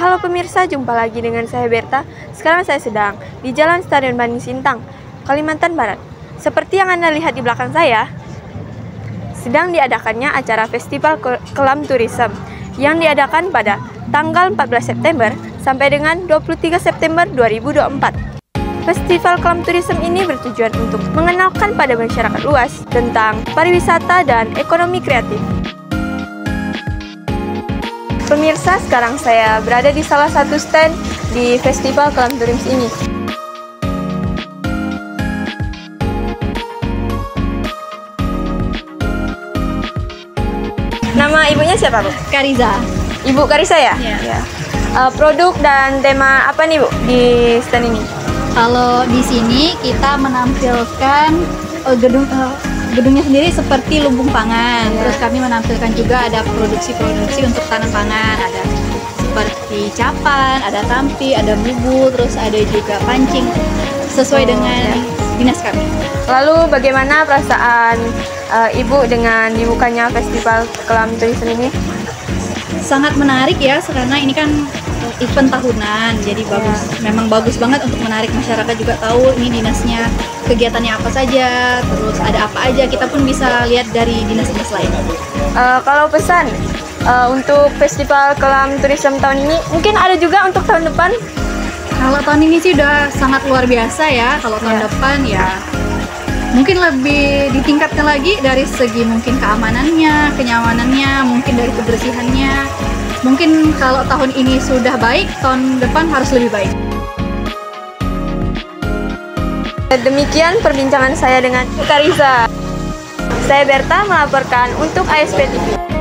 Halo pemirsa, jumpa lagi dengan saya Berta. Sekarang saya sedang di Jalan Stadion Bandung Sintang, Kalimantan Barat. Seperti yang Anda lihat di belakang saya, sedang diadakannya acara Festival Ke- Kelam Tourism yang diadakan pada tanggal 14 September sampai dengan 23 September 2024. Festival Kelam Tourism ini bertujuan untuk mengenalkan pada masyarakat luas tentang pariwisata dan ekonomi kreatif. Pemirsa, sekarang saya berada di salah satu stand di Festival Kelam Tourism ini. Nama ibunya siapa, Bu? Kariza. Ibu Karisa ya? Iya. Eh, produk dan tema apa nih, Bu, di stand ini? Kalau di sini kita menampilkan eh, gedung eh, gedungnya sendiri seperti lumbung pangan. Terus kami menampilkan juga ada produksi-produksi untuk tanam pangan, ada seperti capan, ada tampi, ada bubu, terus ada juga pancing sesuai dengan dinas kami. Lalu bagaimana perasaan eh, Ibu dengan dibukanya Festival Kelam Tourism ini? Sangat menarik ya karena ini kan event tahunan. Jadi bagus memang bagus banget untuk menarik masyarakat juga tahu ini dinasnya kegiatannya apa saja terus ada apa aja. Kita pun bisa lihat dari dinas-dinas lain. Eh, kalau pesan eh, untuk Festival Kelam Tourism tahun ini, mungkin ada juga untuk tahun depan. kalau tahun ini sih udah sangat luar biasa ya. Kalau tahun Ya. depan ya mungkin lebih ditingkatkan lagi dari segi mungkin keamanannya kenyamanannya mungkin dari kebersihannya mungkin kalau tahun ini sudah baik tahun depan harus lebih baik Demikian perbincangan saya dengan Kariza. Saya Berta melaporkan untuk ASP TV.